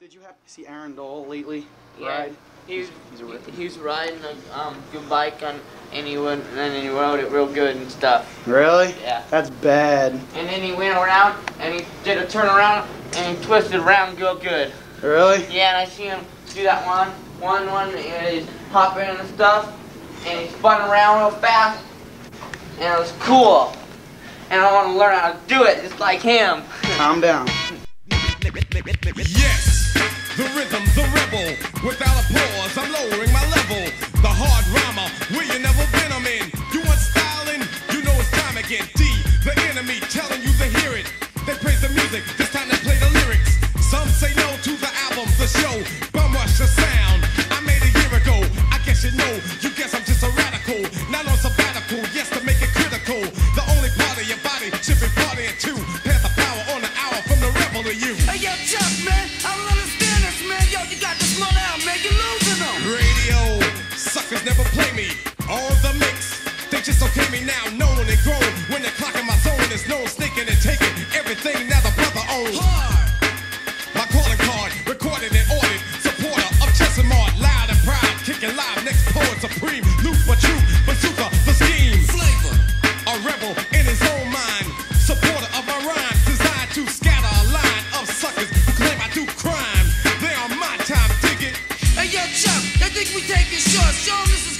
Did you happen to see Aaron Dole lately? Yeah. Ride? He was, He's a he was riding a um, good bike on, and he went, and then he rode it real good and stuff. Really? Yeah. That's bad. And then he went around and he did a turnaround and he twisted around real good. Really? Yeah, and I see him do that one, one, one, and he's hopping and stuff, and he spun around real fast, and it was cool. And I want to learn how to do it just like him. Calm down. Yes, the rhythm's a rebel. Without a pause, I'm lowering my level. The hard rhymer, will you never been, I'm in. You want styling? You know it's time again. D, the enemy, telling you to hear it. They praise the music, all the mix. They just okay me now, known and grown. When the clock in my zone is known, sneaking and taking everything that the brother owns. Hard. My calling card, recorded and ordered. Supporter of Chess and loud and proud, kicking live. Next poet supreme, Luke but true, bazooka, the scheme. Flavor, a rebel in his own mind. Supporter of my rhymes, designed to scatter a line of suckers who claim I do crime. They are my time, dig it. Hey yo, Chuck, I think we taking shots? Show them this is